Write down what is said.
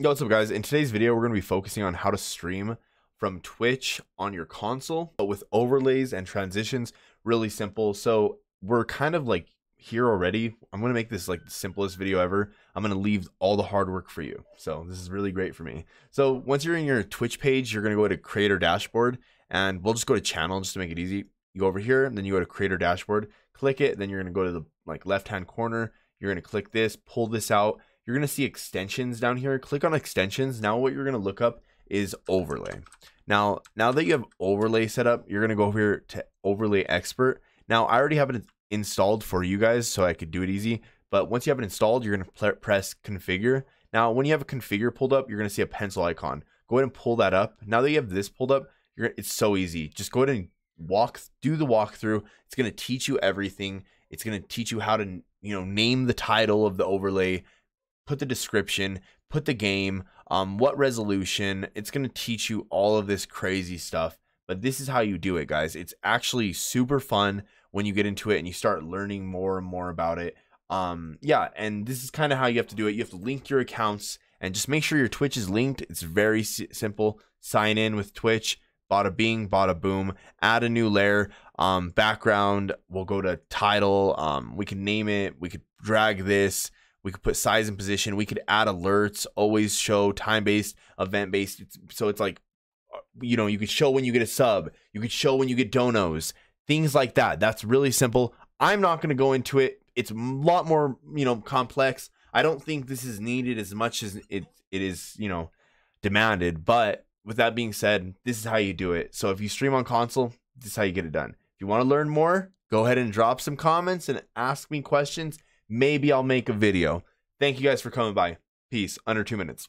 Yo, what's up guys? In today's video, we're going to be focusing on how to stream from Twitch on your console, but with overlays and transitions, really simple. So we're kind of like here already. I'm going to make this like the simplest video ever. I'm going to leave all the hard work for you. So this is really great for me. So once you're in your Twitch page, you're going to go to creator dashboard and we'll just go to channel just to make it easy. You go over here and then you go to creator dashboard, click it. Then you're going to go to the like left-hand corner. You're going to click this, pull this out you're going to see extensions down here. Click on extensions. Now what you're going to look up is overlay. Now, now that you have overlay set up, you're going to go over here to overlay expert. Now, I already have it installed for you guys, so I could do it easy. But once you have it installed, you're going to press configure. Now, when you have a configure pulled up, you're going to see a pencil icon. Go ahead and pull that up. Now that you have this pulled up, it's so easy. Just go ahead and walk, do the walkthrough. It's going to teach you everything. It's going to teach you how to, you know, name the title of the overlay, put the description, put the game, um, what resolution. It's going to teach you all of this crazy stuff. But this is how you do it, guys. It's actually super fun when you get into it and you start learning more and more about it. Um, yeah, and this is kind of how you have to do it. You have to link your accounts and just make sure your Twitch is linked. It's very simple. Sign in with Twitch. Bada bing, bada boom. Add a new layer. Um, background. We'll go to title. Um, we can name it. We could drag this. We could put size and position. We could add alerts, always show time based, event based. So it's like, uh, you know, you could show when you get a sub, you could show when you get donos, things like that. That's really simple. I'm not going to go into it. It's a lot more, you know, complex. I don't think this is needed as much as it it is, you know, demanded. But with that being said, this is how you do it. So if you stream on console, this is how you get it done. If you want to learn more, go ahead and drop some comments and ask me questions maybe I'll make a video. Thank you guys for coming by. Peace. Under two minutes.